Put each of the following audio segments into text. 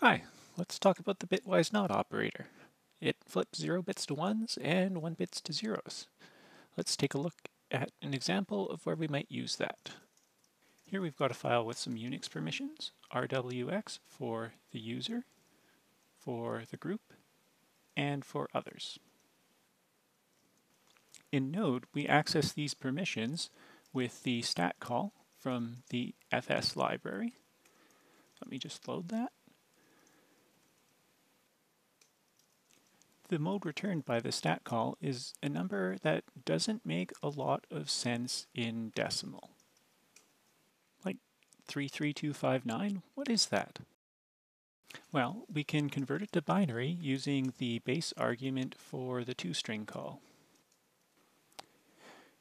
Hi, let's talk about the bitwise not operator. It flips 0 bits to 1s and 1 bits to 0s. Let's take a look at an example of where we might use that. Here we've got a file with some Unix permissions, rwx for the user, for the group, and for others. In Node, we access these permissions with the stat call from the fs library. Let me just load that. The mode returned by the stat call is a number that doesn't make a lot of sense in decimal. Like 33259, what is that? Well, we can convert it to binary using the base argument for the toString call.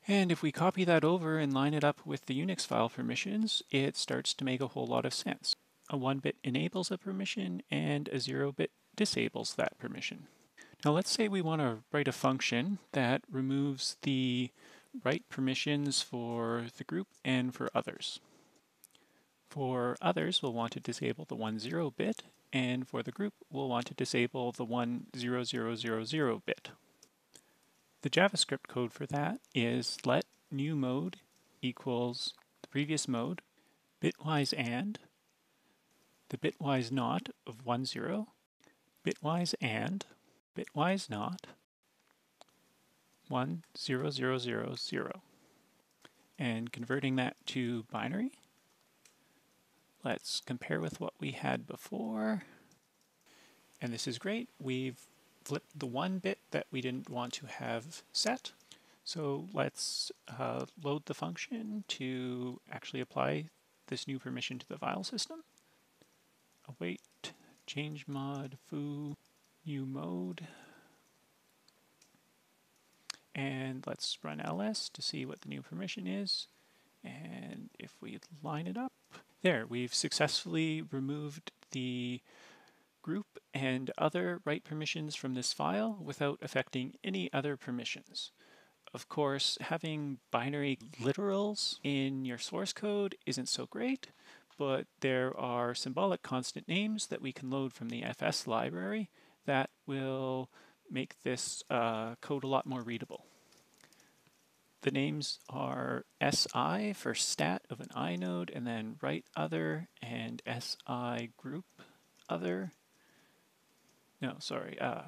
And if we copy that over and line it up with the Unix file permissions, it starts to make a whole lot of sense. A 1-bit enables a permission and a 0-bit disables that permission. Now let's say we want to write a function that removes the write permissions for the group and for others. For others, we'll want to disable the 10 bit, and for the group, we'll want to disable the 10000 bit. The JavaScript code for that is let new mode equals the previous mode, bitwise and, the bitwise not of 10, bitwise and, bitwise not 1, 0, 0, 0, 0. And converting that to binary, let's compare with what we had before. And this is great. We've flipped the one bit that we didn't want to have set. So let's uh, load the function to actually apply this new permission to the file system. Await change mod foo new mode. And let's run ls to see what the new permission is. And if we line it up, there, we've successfully removed the group and other write permissions from this file without affecting any other permissions. Of course, having binary literals in your source code isn't so great, but there are symbolic constant names that we can load from the FS library that will make this uh, code a lot more readable. The names are SI for stat of an inode, and then write other and SI group other. No, sorry, uh,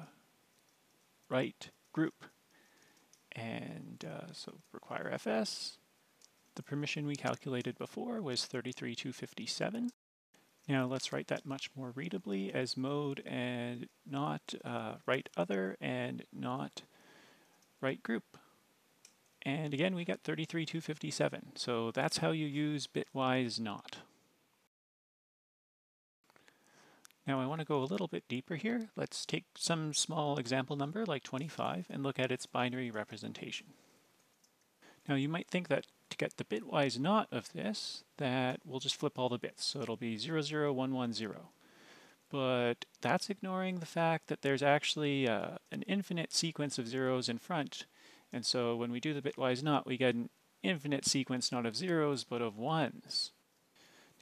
write group. And uh, so require FS. The permission we calculated before was 33257. Now let's write that much more readably as mode and not uh, write other and not write group. And again, we get 33257. So that's how you use bitwise not. Now I want to go a little bit deeper here. Let's take some small example number like 25 and look at its binary representation. Now you might think that to get the bitwise not of this, that we'll just flip all the bits. So it'll be 00110. But that's ignoring the fact that there's actually uh, an infinite sequence of zeros in front. And so when we do the bitwise not, we get an infinite sequence not of zeros, but of ones.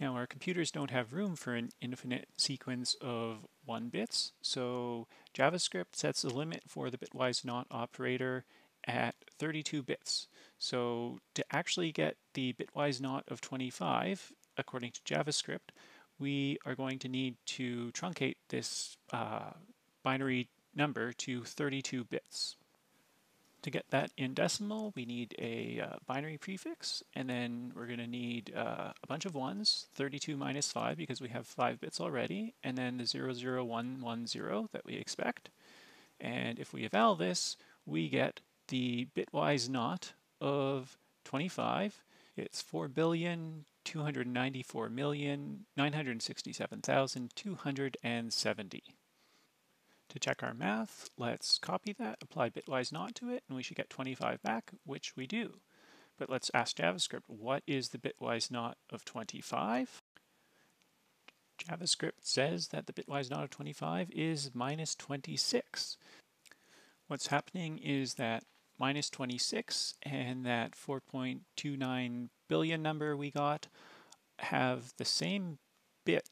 Now our computers don't have room for an infinite sequence of 1 bits, so JavaScript sets a limit for the bitwise not operator at 32 bits. So to actually get the bitwise not of 25, according to JavaScript, we are going to need to truncate this uh, binary number to 32 bits. To get that in decimal, we need a uh, binary prefix, and then we're going to need uh, a bunch of ones, 32 minus 5 because we have 5 bits already, and then the 00110 that we expect. And if we eval this, we get the bitwise not of 25. It's 4,294,967,270. To check our math, let's copy that, apply bitwise not to it, and we should get 25 back, which we do. But let's ask JavaScript, what is the bitwise not of 25? JavaScript says that the bitwise not of 25 is minus 26. What's happening is that minus 26 and that 4.29 billion number we got have the same bits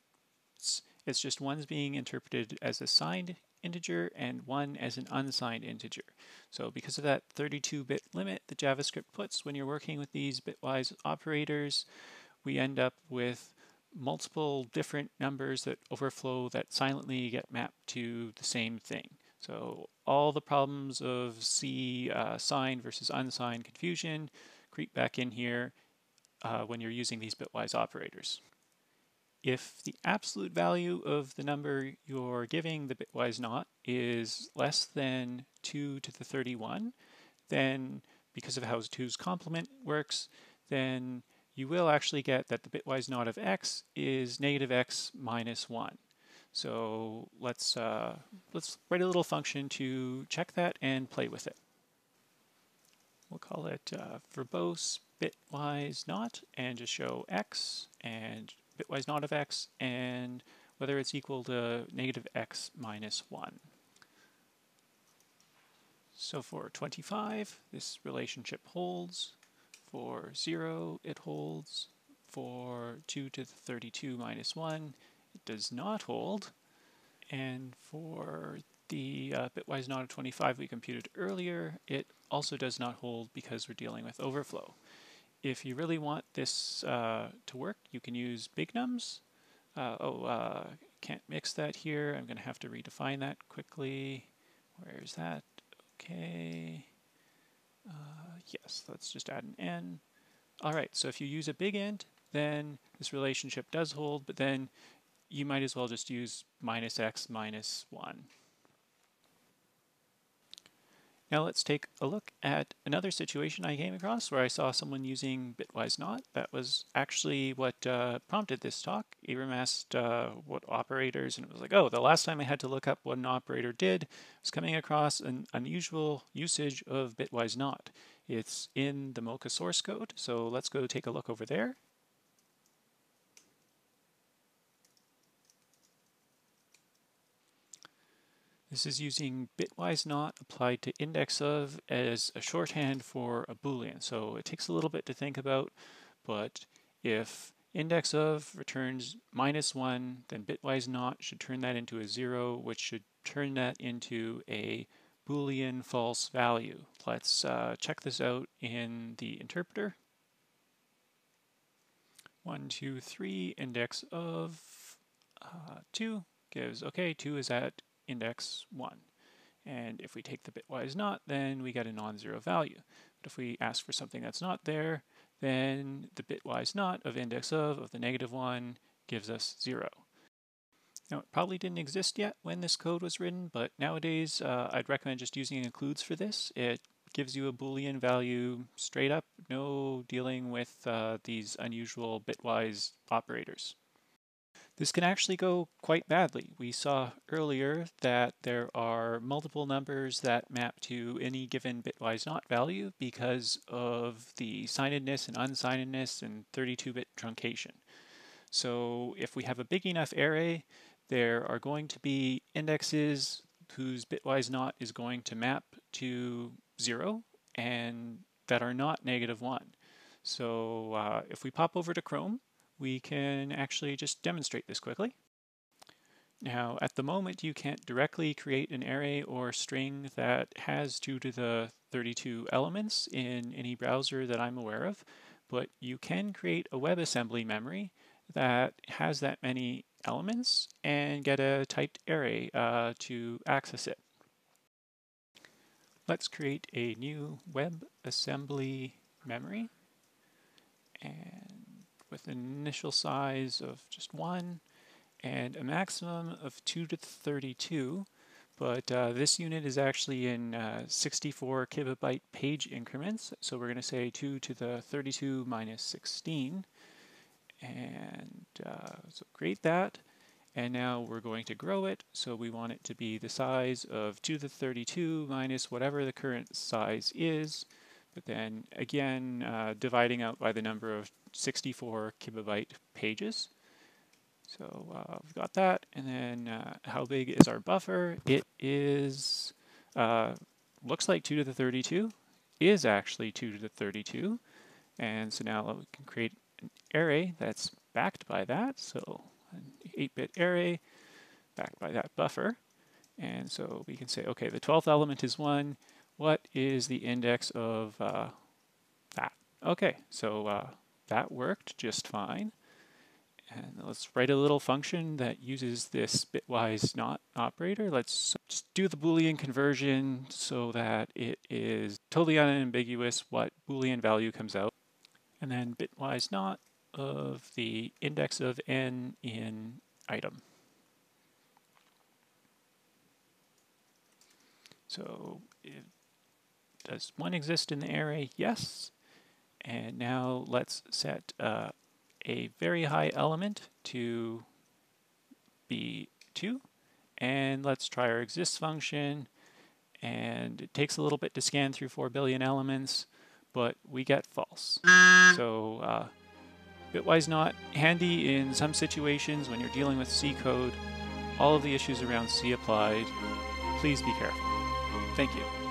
It's just one's being interpreted as a signed integer and one as an unsigned integer. So because of that 32-bit limit that JavaScript puts when you're working with these bitwise operators, we end up with multiple different numbers that overflow that silently get mapped to the same thing. So all the problems of C uh, signed versus unsigned confusion creep back in here uh, when you're using these bitwise operators. If the absolute value of the number you're giving the bitwise not is less than 2 to the 31, then because of how 2's complement works, then you will actually get that the bitwise not of x is negative x minus 1. So let's, uh, let's write a little function to check that and play with it. We'll call it uh, verbose bitwise not and just show x and bitwise not of x and whether it's equal to negative x minus 1. So for 25, this relationship holds. For 0, it holds. For 2 to the 32 minus 1, does not hold. And for the uh, bitwise not of 25 we computed earlier, it also does not hold because we're dealing with overflow. If you really want this uh, to work, you can use big nums. Uh, oh, uh, can't mix that here. I'm going to have to redefine that quickly. Where's that? Okay. Uh, yes, let's just add an n. All right, so if you use a big int, then this relationship does hold, but then you might as well just use minus x minus 1. Now let's take a look at another situation I came across where I saw someone using bitwise not. That was actually what uh, prompted this talk. Abram asked uh, what operators, and it was like, oh, the last time I had to look up what an operator did I was coming across an unusual usage of bitwise not. It's in the Mocha source code, so let's go take a look over there. This is using bitwise not applied to index of as a shorthand for a boolean. So it takes a little bit to think about, but if index of returns minus 1, then bitwise not should turn that into a 0, which should turn that into a boolean false value. Let's uh, check this out in the interpreter. 1, 2, 3, index of uh, 2 gives, okay, 2 is at index 1. And if we take the bitwise not, then we get a non-zero value. But if we ask for something that's not there, then the bitwise not of index of of the negative 1 gives us 0. Now, it probably didn't exist yet when this code was written, but nowadays uh, I'd recommend just using includes for this. It gives you a boolean value straight up, no dealing with uh, these unusual bitwise operators. This can actually go quite badly. We saw earlier that there are multiple numbers that map to any given bitwise not value because of the signedness and unsignedness and 32-bit truncation. So if we have a big enough array, there are going to be indexes whose bitwise not is going to map to 0 and that are not negative 1. So uh, if we pop over to Chrome, we can actually just demonstrate this quickly. Now, at the moment, you can't directly create an array or string that has 2 to the 32 elements in any browser that I'm aware of, but you can create a WebAssembly memory that has that many elements and get a typed array uh, to access it. Let's create a new WebAssembly memory. And with an initial size of just one and a maximum of 2 to 32 but uh, this unit is actually in uh, 64 kilobyte page increments. So we're going to say 2 to the 32 minus 16 and uh, so create that. And now we're going to grow it. So we want it to be the size of 2 to the 32 minus whatever the current size is but then again uh, dividing out by the number of 64 kilobyte pages. So uh, we've got that, and then uh, how big is our buffer? It is, uh, looks like 2 to the 32, is actually 2 to the 32, and so now we can create an array that's backed by that, so an 8-bit array, backed by that buffer. And so we can say, okay, the 12th element is 1. What is the index of uh, that? Okay, so uh, that worked just fine. And let's write a little function that uses this bitwise not operator. Let's just do the Boolean conversion so that it is totally unambiguous what Boolean value comes out. And then bitwise not of the index of n in item. So does one exist in the array? Yes. And now let's set uh, a very high element to be 2. And let's try our exists function. And it takes a little bit to scan through 4 billion elements, but we get false. So uh, bitwise not handy in some situations when you're dealing with C code. All of the issues around C applied, please be careful. Thank you.